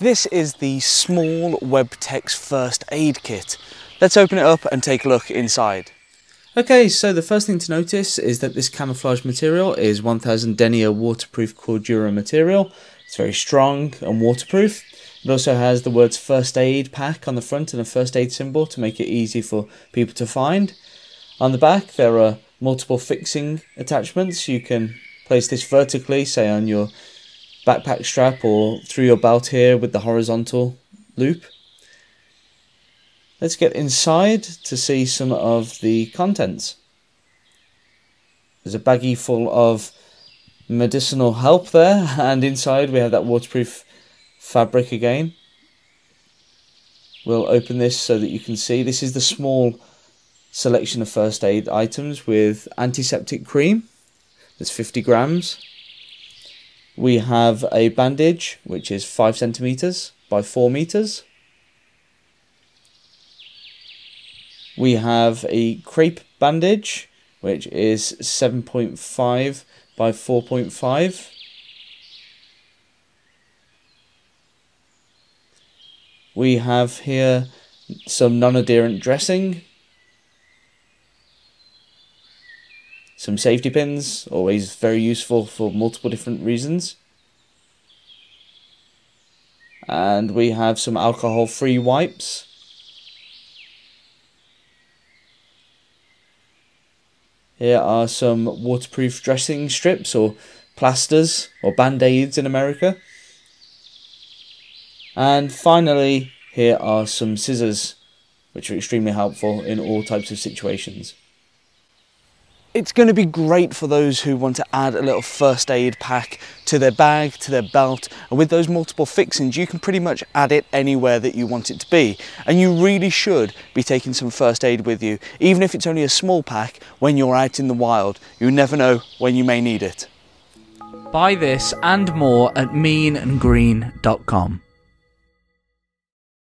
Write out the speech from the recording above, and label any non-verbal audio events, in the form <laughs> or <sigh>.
This is the small Webtex first aid kit. Let's open it up and take a look inside. Okay, so the first thing to notice is that this camouflage material is 1000 denier waterproof Cordura material. It's very strong and waterproof. It also has the words first aid pack on the front and a first aid symbol to make it easy for people to find. On the back there are multiple fixing attachments. You can place this vertically, say on your backpack strap or through your belt here with the horizontal loop. Let's get inside to see some of the contents. There's a baggie full of medicinal help there, <laughs> and inside we have that waterproof fabric again. We'll open this so that you can see. This is the small selection of first aid items with antiseptic cream. That's 50 grams. We have a bandage, which is 5 centimeters by 4 meters. We have a crepe bandage, which is 7.5 by 4.5. We have here some non-adherent dressing, some safety pins, always very useful for multiple different reasons. And we have some alcohol free wipes. Here are some waterproof dressing strips or plasters or band-aids in America. And finally, here are some scissors, which are extremely helpful in all types of situations. It's going to be great for those who want to add a little first aid pack to their bag, to their belt, and with those multiple fixings, you can pretty much add it anywhere that you want it to be. And you really should be taking some first aid with you, even if it's only a small pack when you're out in the wild. You never know when you may need it. Buy this and more at meanandgreen.com.